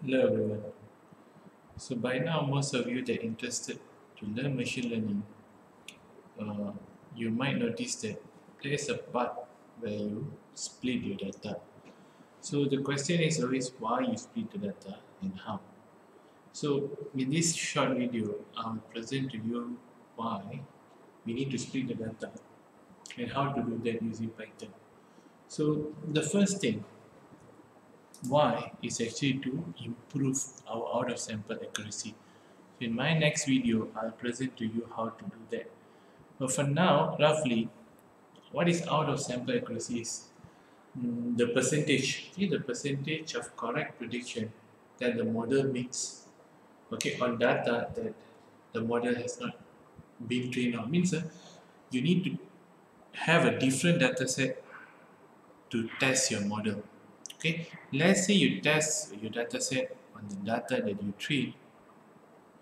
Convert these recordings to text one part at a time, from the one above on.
Hello everyone. So by now most of you that are interested to learn machine learning, uh, you might notice that there is a part where you split your data. So the question is always why you split the data and how. So in this short video, I'll present to you why we need to split the data and how to do that using Python. So the first thing why is actually to improve our out of sample accuracy. so In my next video, I'll present to you how to do that. But for now, roughly, what is out of sample accuracy is mm, the percentage, see the percentage of correct prediction that the model makes okay, on data that the model has not been trained on. Means uh, you need to have a different data set to test your model okay let's say you test your data set on the data that you train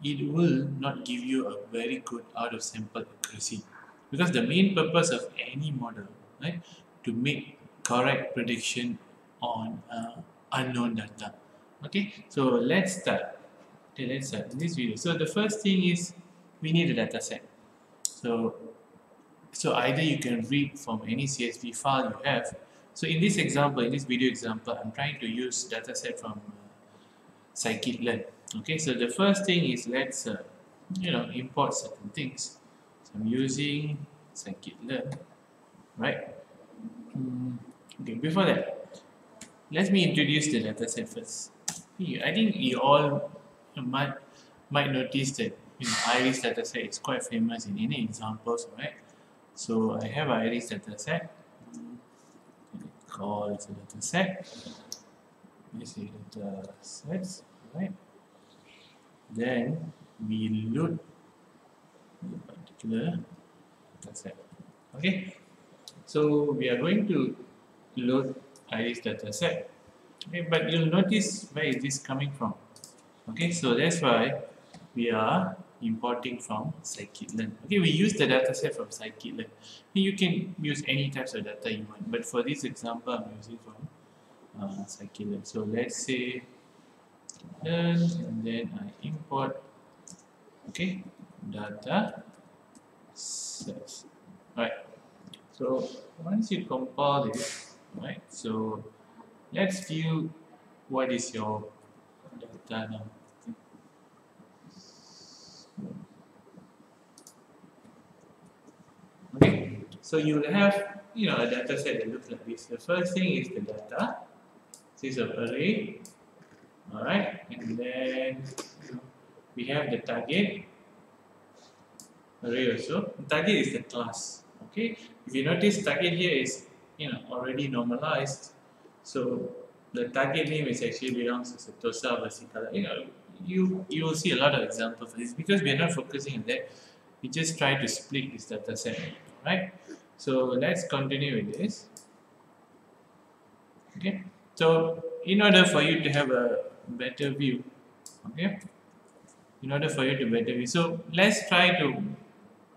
it will not give you a very good out of sample accuracy. Because the main purpose of any model right to make correct prediction on uh, unknown data. Okay so let's start. Okay let's start in this video. So the first thing is we need a data set. So so either you can read from any CSV file you have so in this example, in this video example, I'm trying to use dataset from uh, scikit-learn. Okay, so the first thing is let's uh, you know import certain things. So I'm using scikit-learn, right? Mm, okay, before that, let me introduce the dataset first. I think you all might might notice that you know, iris dataset is quite famous in any examples, right? So I have iris dataset called the data set. This is data sets, right? Then we load the particular data set. Okay, so we are going to load iris data set. Okay, but you'll notice where is this coming from. Okay, so that's why we are importing from scikit-learn. Okay, we use the dataset from scikit-learn. You can use any types of data you want, but for this example, I'm using from uh, scikit-learn. So let's say learn, and then I import, okay, data sets. Right. So once you compile this, right? So let's view what is your data now. Okay, so you will have you know a data set that looks like this. The first thing is the data. This is an array. Alright, and then we have the target array also. The target is the class. Okay, if you notice target here is you know already normalized. So the target name is actually belongs to Sentosa versicolor. You know, you you will see a lot of examples for this because we are not focusing on that. We just try to split this data set right so let's continue with this. Okay. So in order for you to have a better view okay in order for you to better view so let's try to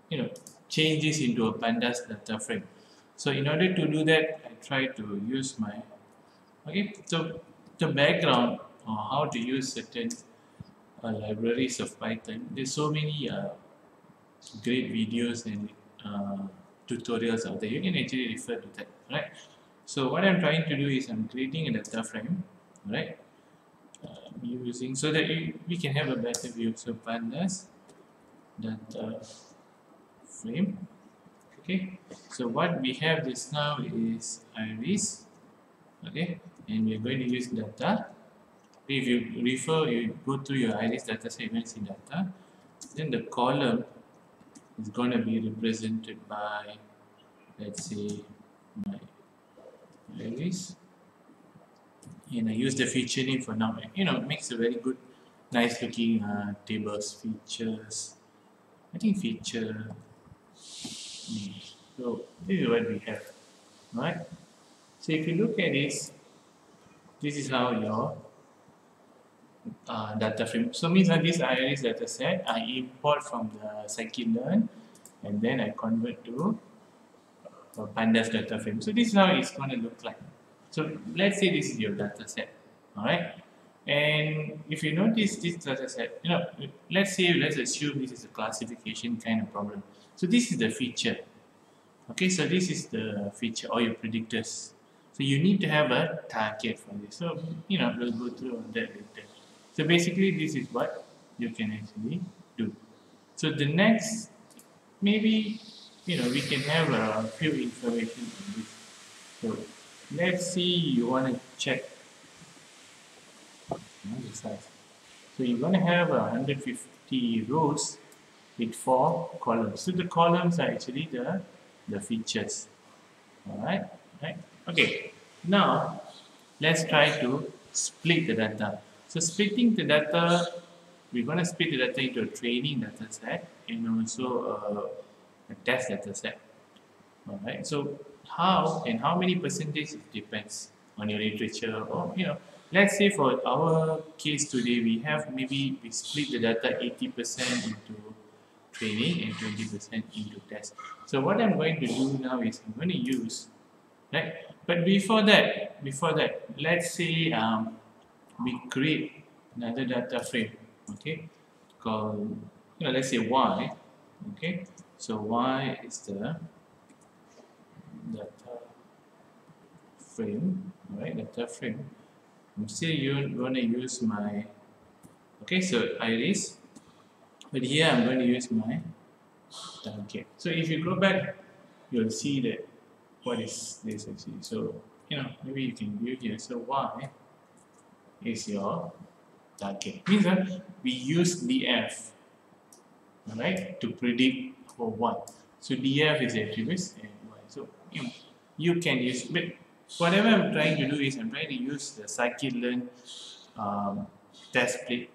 you know change this into a pandas data frame. So in order to do that I try to use my okay so the background or how to use certain uh, libraries of Python. There's so many uh, great videos and uh, tutorials out there you can actually refer to that right? So what I'm trying to do is I'm creating a data frame right? Uh, using so that you, we can have a better view. So pandas data frame okay? So what we have just now is iris okay? And we're going to use data if you refer you go through your iris data set you see data. Then the column is going to be represented by let's say my iris and I use the feature name for now. You know it makes a very good nice looking uh, tables features. I think feature. So this is what we have. Right so if you look at this this is how your uh, data frame. So means that this iris data set I import from the scikit-learn and then I convert to a pandas data frame. So this is how it's going to look like. So let's say this is your data set, alright? And if you notice this data set, you know, let's say, let's assume this is a classification kind of problem. So this is the feature. Okay, so this is the feature or your predictors. So you need to have a target for this. So, you know, we'll go through on that later. So basically, this is what you can actually do. So the next, maybe, you know, we can have a few information on this. So let's see you want to check. So you're going to have 150 rows with four columns. So the columns are actually the, the features. Alright, right? Okay, now let's try to split the data. So splitting the data, we're going to split the data into a training data set and also a, a test data set. Alright, so how and how many percentage depends on your literature or you know let's say for our case today we have maybe we split the data 80% into training and 20% into test. So what I'm going to do now is I'm going to use right? But before that before that let's say um, we create another data frame okay? Called you know let's say y okay so y is the data frame right data frame? I'm still going to use my okay so iris but here I'm going to use my target. So if you go back you'll see that what is this actually. So you know maybe you can view here. So y is your target. Means that we use df alright to predict for what so df is attributes and y so you, know, you can use but whatever I'm trying to do is I'm trying to use the scikit-learn um, test split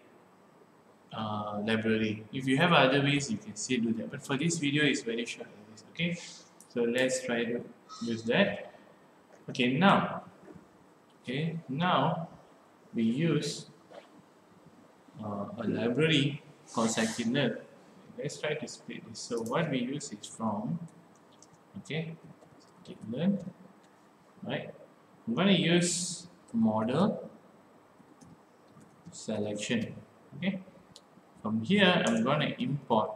uh, library. If you have other ways, you can still do that. But for this video, it's very short. Okay, so let's try to use that. Okay, now, okay, now we use uh, a library called scikit-learn. Let's try to split this. So what we use is from, okay, scikit-learn right? I'm going to use model selection okay? From here I'm going to import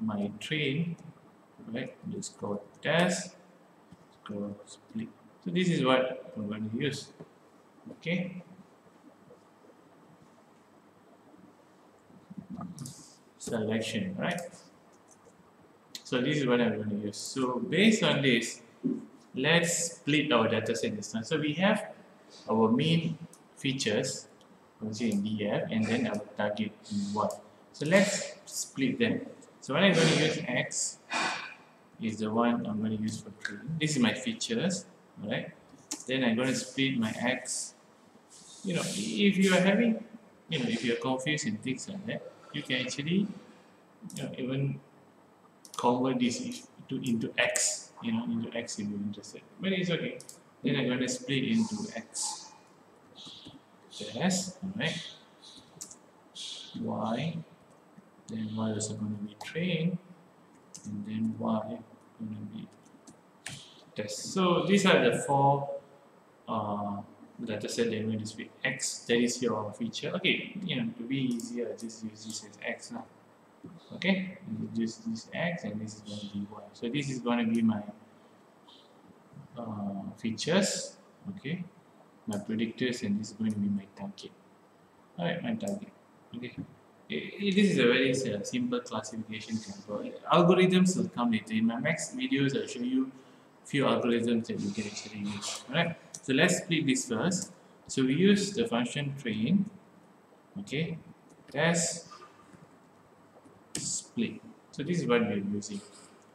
my train right? Just go test go split. So this is what I'm going to use okay selection right so this is what I'm going to use so based on this let's split our data set this time. So we have our main features obviously in DF and then our target in Y. So let's split them. So what I'm going to use X is the one I'm going to use for training. This is my features, right? Then I'm going to split my X. You know, if you are having, you know, if you're confused and things like that, you can actually, you know, even convert this to into X you know into x if you're interested. But it's okay. Then I'm going to split into x. Yes alright. Y then y is going to be train and then y going to be test. So these are the four uh, set that I'm going to split x. That is your feature. Okay you know to be easier just use this as x now. Okay this this x and this is going to be y. So this is going to be my uh, features. Okay my predictors and this is going to be my target. Alright my target. Okay. This is a very uh, simple classification control. Algorithms will come later. In my next videos I'll show you few algorithms that you can actually use. Alright so let's split this first. So we use the function train okay? Test split. So this is what we're using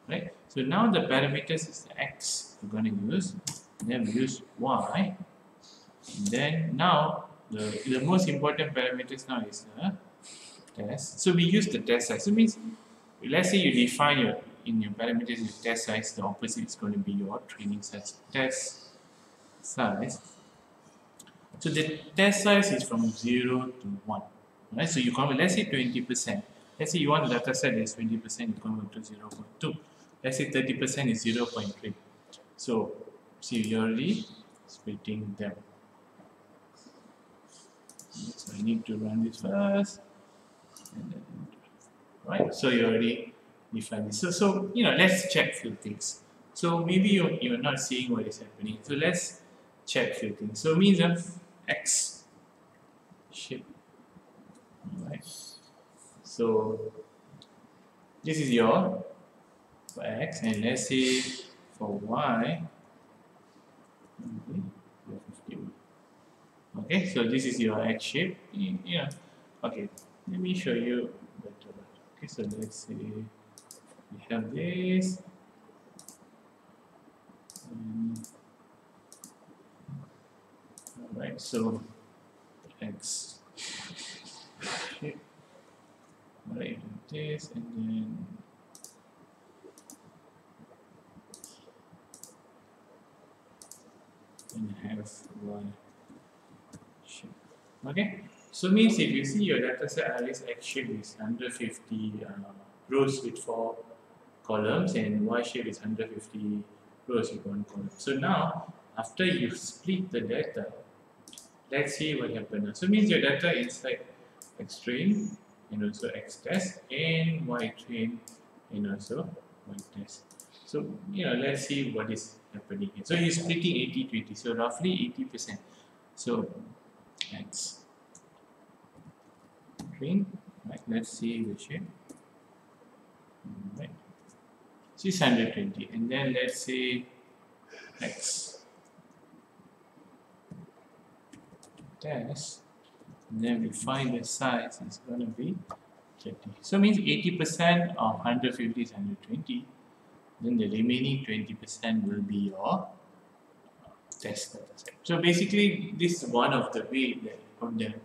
right? So now the parameters is the x we're going to use then we use y. And then now the the most important parameters now is the test. So we use the test size. So means let's say you define your in your parameters your test size the opposite is going to be your training size test size. So the test size is from 0 to 1 right? So you convert let's say 20 percent. Let's say you want the data set is 20%, you convert to 0.2. Let's say 30% is 0.3. So, already splitting them. so I need to run this first. Then right? So you already define this. So so you know let's check few things. So maybe you're, you're not seeing what is happening. So let's check few things. So means of x shape right? So this is your for x and let's say for y okay so this is your x shape. Yeah. Okay let me show you better. Okay so let's say we have this alright so x shape right this and then and have one shape okay. So means if you see your data set X shape is 150 uh, rows with four columns and Y shape is 150 rows with one column. So now after you split the data, let's see what happens. So means your data is like X train and also X test and Y train and also Y test. So you know let's see what is happening here. So you're splitting 80-20, so roughly 80%. So X train, right? Let's see the shape. Right. 620 and then let's say X test then we find the size is going to be 30. So means 80% of 150 is 120 then the remaining 20% will be your test data set. So basically this is one of the way that from there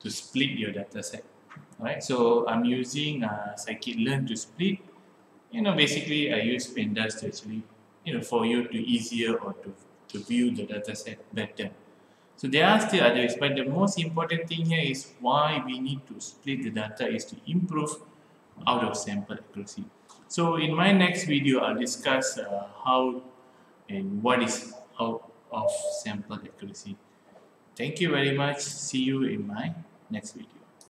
to split your data set. Alright, so I'm using uh, scikit-learn to split. You know, basically I use pandas to actually, you know, for you to easier or to, to view the data set better. So there are still others, but the most important thing here is why we need to split the data is to improve out of sample accuracy. So in my next video, I'll discuss uh, how and what is out of sample accuracy. Thank you very much. See you in my next video.